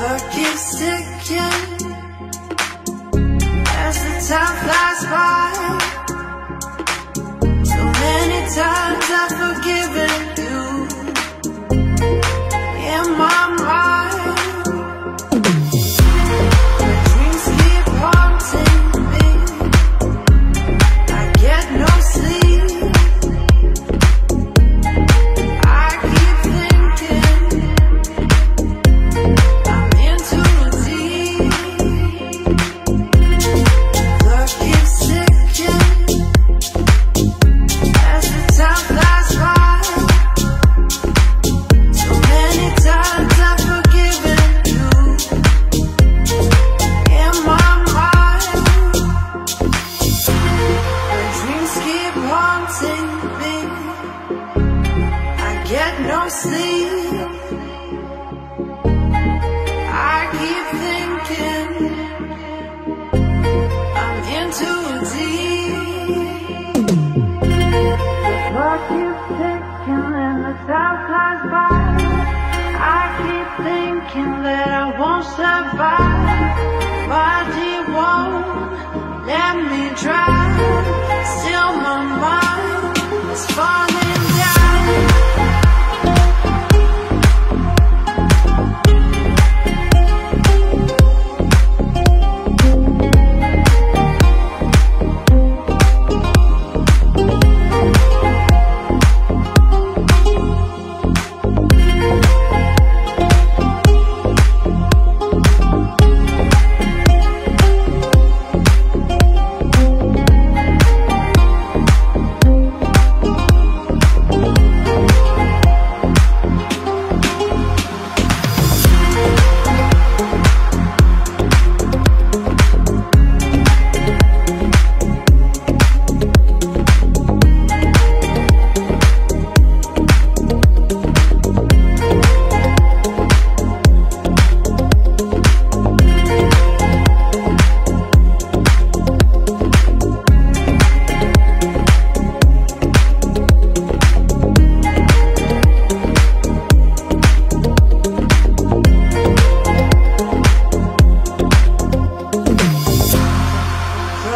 I keep gel I keep thinking I'm the time flies by. I keep thinking that I won't survive. Won't let me drown. Still my mind is far.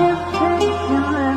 you take